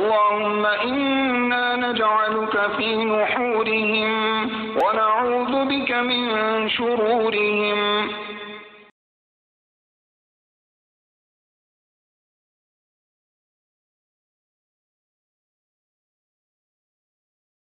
اللهم إنا نجعلك في نحورهم ونعوذ بك من شرورهم.